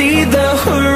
see the horizon.